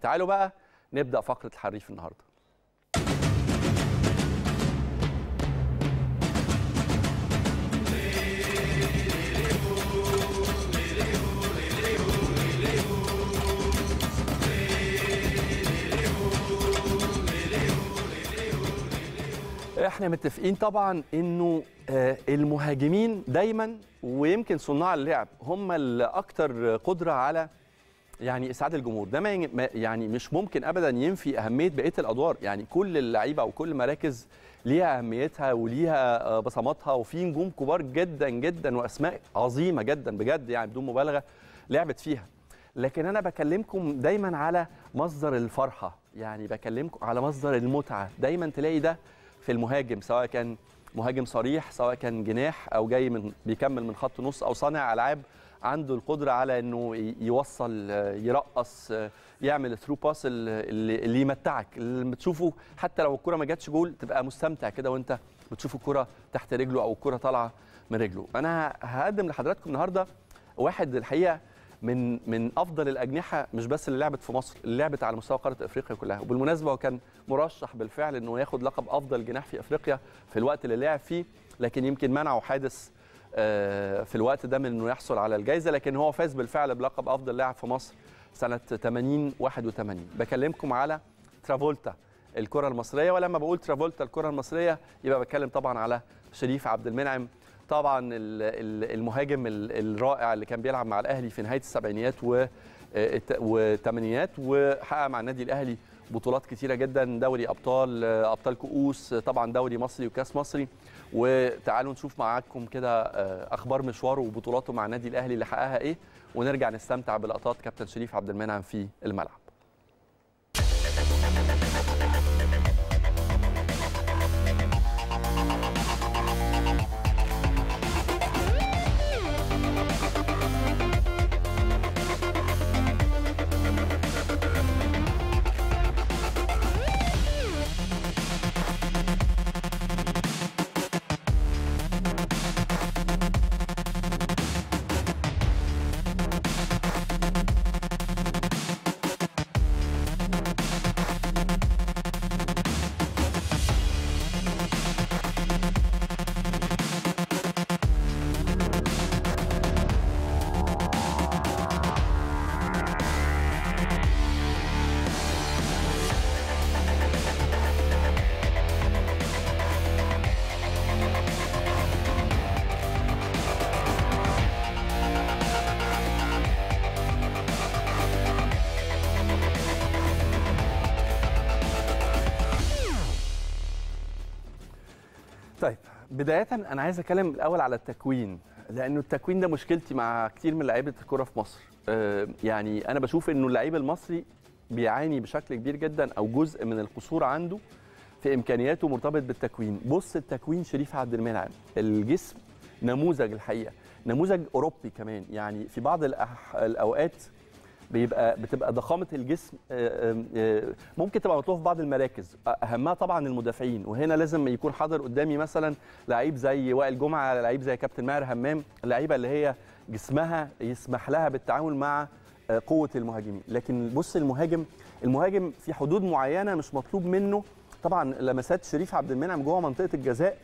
تعالوا بقى نبدأ فقرة الحريف النهارده. إحنا متفقين طبعا إنه آه، المهاجمين دايما ويمكن صناع اللعب هم الاكثر قدرة على يعني اسعاد الجمهور. ده ما يعني مش ممكن ابدا ينفي أهمية بقية الأدوار. يعني كل اللعيبة أو كل مراكز ليها أهميتها وليها آه، بصماتها وفي نجوم كبار جدا جدا وأسماء عظيمة جدا بجد يعني بدون مبالغة لعبت فيها. لكن أنا بكلمكم دايما على مصدر الفرحة. يعني بكلمكم على مصدر المتعة. دايما تلاقي ده في المهاجم سواء كان مهاجم صريح سواء كان جناح أو جاي من بيكمل من خط نص أو صانع ألعاب عنده القدرة على إنه يوصل يرقص يعمل ثرو باس اللي, اللي يمتعك. اللي بتشوفه حتى لو الكرة ما جاتش جول تبقى مستمتع كده وأنت بتشوف الكرة تحت رجله أو الكرة طالعة من رجله. أنا هقدم لحضراتكم النهارده واحد الحقيقة من من أفضل الأجنحة مش بس اللي لعبت في مصر اللي لعبت على مستوى قارة إفريقيا كلها. وبالمناسبة هو كان مرشح بالفعل إنه ياخد لقب أفضل جناح في إفريقيا في الوقت اللي لعب فيه لكن يمكن منعه حادث آه، في الوقت ده من إنه يحصل على الجائزه لكن هو فاز بالفعل بلقب أفضل لاعب في مصر سنة 80 81 بكلمكم على ترافولتا الكرة المصرية. ولما بقول ترافولتا الكرة المصرية يبقى بتكلم طبعا على شريف عبد المنعم طبعا ال- ال- المهاجم ال- الرائع اللي كان بيلعب مع الأهلي في نهاية السبعينيات الت- والثمانينات وحقق مع النادي الأهلي بطولات كتيرة جدا دوري أبطال أبطال كؤوس طبعا دوري مصري وكأس مصري. وتعالوا نشوف معاكم كده آه، أخبار مشواره وبطولاته مع النادي الأهلي اللي حققها إيه ونرجع نستمتع بلقطات كابتن شريف عبد المنعم في الملعب. طيب بداية أنا عايز أتكلم الأول على التكوين لأنه التكوين ده مشكلتي مع كتير من لعيبة الكرة في مصر. آه، يعني أنا بشوف إنه اللعيب المصري بيعاني بشكل كبير جدا أو جزء من القصور عنده في إمكانياته مرتبط بالتكوين. بص التكوين شريف عبد المنعم. الجسم نموذج الحقيقة نموذج أوروبي كمان. يعني في بعض الأوقات بيبقى بتبقى ضخامة الجسم آه، آه، آه، ممكن تبقى مطلوبه في بعض المراكز. أهمها طبعا المدافعين. وهنا لازم يكون حاضر قدامي مثلا لعيب زي وائل جمعة لعيب زي كابتن ماهر همام اللعيبة اللي هي جسمها يسمح لها بالتعامل مع قوة المهاجمين. لكن بص المهاجم المهاجم في حدود معينة مش مطلوب منه. طبعا لمسات شريف عبد المنعم جوه منطقة الجزاء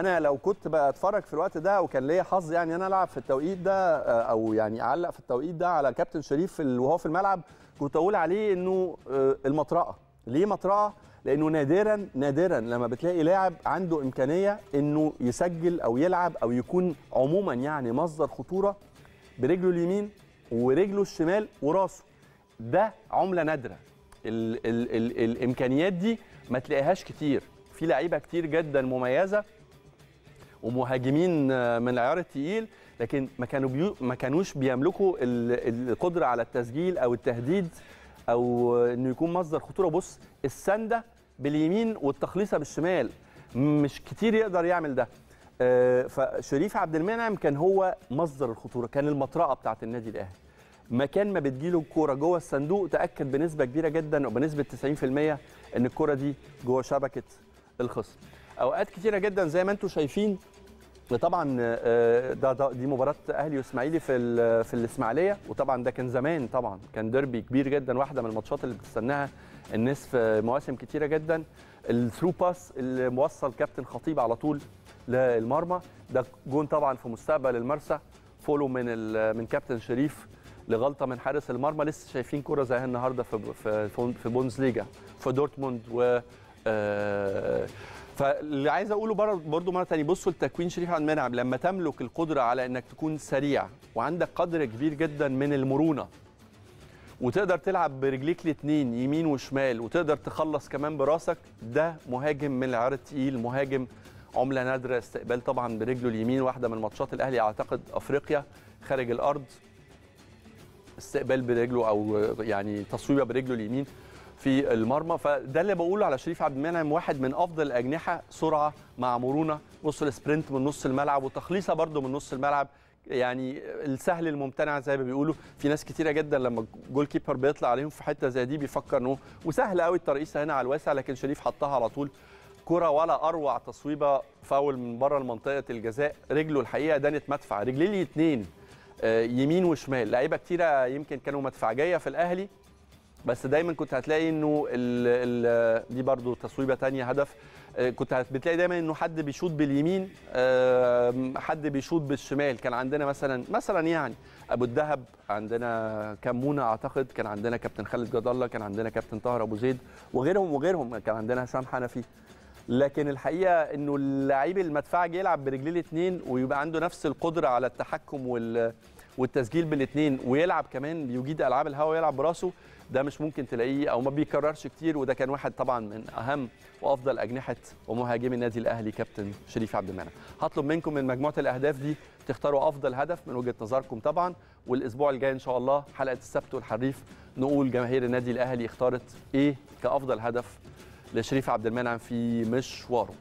أنا لو كنت بتفرج في الوقت ده وكان ليا حظ يعني أنا ألعب في التوقيت ده آه، أو يعني أعلق في التوقيت ده على كابتن شريف وهو في الملعب كنت أقول عليه إنه آه، المطرقة. ليه مطرقة؟ لأنه نادرا نادرا لما بتلاقي لاعب عنده إمكانية إنه يسجل أو يلعب أو يكون عموما يعني مصدر خطورة برجله اليمين ورجله الشمال وراسه. ده عملة نادرة. ال ال ال الإمكانيات دي ما تلاقيهاش كتير. في لعيبة كتير جدا مميزة ومهاجمين آه، من العيار التقيل لكن ما كانوا بيو ما كانوش بيملكوا ال- القدرة على التسجيل أو التهديد أو إنه يكون مصدر خطورة. بص السندة باليمين والتخليصة بالشمال مش كتير يقدر يعمل ده. آه، فشريف عبد المنعم كان هو مصدر الخطورة كان المطرقة بتاعه النادي الأهلي. مكان ما بتجيله الكورة جوه الصندوق تأكد بنسبة كبيرة جدا وبنسبة 90% إن الكورة دي جوه شبكة الخصم. أوقات كتيرة جدا زي ما أنتم شايفين طبعا آه، ده, ده دي مباراة أهلي وإسماعيلي في في الإسماعيلية. وطبعا ده كان زمان طبعا كان ديربي كبير جدا واحدة من الماتشات اللي بتستناها الناس في مواسم كتيرة جدا. ال through pass اللي موصل كابتن خطيب على طول للمرمى ده جون طبعا في مستقبل المرسى follow من من كابتن شريف لغلطة من حارس المرمى. لسه شايفين كرة زيها النهارده في في في بوندسليجا في دورتموند و آه، فاللي عايز اقوله بر- برضو مرة ثانية بصوا لتكوين شريف عبد المنعم. لما تملك القدرة على إنك تكون سريع وعندك قدر كبير جدا من المرونة وتقدر تلعب برجليك الاثنين يمين وشمال وتقدر تخلص كمان براسك ده مهاجم من العيار التقيل مهاجم عملة نادرة استقبال طبعا برجله اليمين واحدة من ماتشات الأهلي أعتقد أفريقيا خارج الأرض استقبال برجله أو يعني تصويبة برجله اليمين. في المرمى. فده اللي بقوله على شريف عبد المنعم واحد من أفضل الأجنحة سرعة مع مرونه بص ال sprint من نص الملعب وتخليصة برده من نص الملعب. يعني السهل الممتنع زي ما بيقولوا. في ناس كتيرة جدا لما goalkeeper بيطلع عليهم في حتة زي دي بيفكر إنه وسهل قوي الترقيصة هنا على الواسع لكن شريف حطها على طول. كرة ولا أروع تصويبة فاول من بره منطقه الجزاء. رجله الحقيقة دانت مدفع رجليه الاثنين يمين وشمال. لعيبة كتيرة يمكن كانوا مدفعجية في الأهلي. بس دايما كنت هتلاقي إنه ال ال دي برضو تصويبة تانية هدف. آه، كنت بتلاقي دايما إنه حد بيشوط باليمين حد بيشوط بالشمال. كان عندنا مثلا مثلا يعني أبو الدهب عندنا كمونه أعتقد كان عندنا كابتن خالد جد الله كان عندنا كابتن طاهر أبو زيد وغيرهم وغيرهم كان عندنا هشام حنفي. لكن الحقيقة إنه اللعيب المدفعج يلعب برجليه الاثنين ويبقى عنده نفس القدرة على التحكم وال والتسجيل بالاثنين ويلعب كمان بيجيد ألعاب الهواء ويلعب براسه. ده مش ممكن تلاقيه أو ما بيكررش كتير وده كان واحد طبعا من أهم وأفضل أجنحة ومهاجمي النادي الأهلي كابتن شريف عبد المنعم. هطلب منكم من مجموعة الأهداف دي تختاروا أفضل هدف من وجهة نظركم طبعا والأسبوع الجاي إن شاء الله حلقة السبت والحريف نقول جماهير النادي الأهلي اختارت إيه كأفضل هدف لشريف عبد المنعم في مشواره.